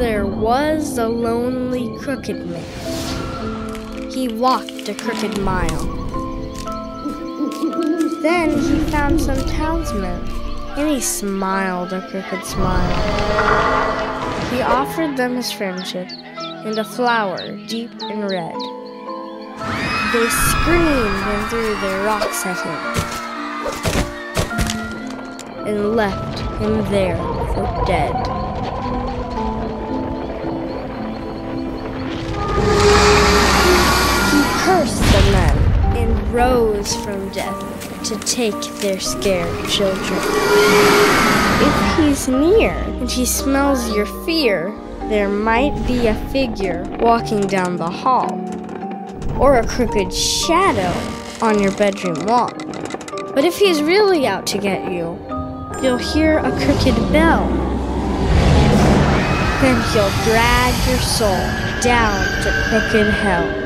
was a lonely crooked man. He walked a crooked mile. Then he found some townsmen, and he smiled a crooked smile. He offered them his friendship and a flower deep and red. They screamed and threw their rocks at him and left him there for dead. Rose from death to take their scared children. If he's near and he smells your fear, there might be a figure walking down the hall, or a crooked shadow on your bedroom wall. But if he's really out to get you, you'll hear a crooked bell. Then he'll drag your soul down to crooked hell.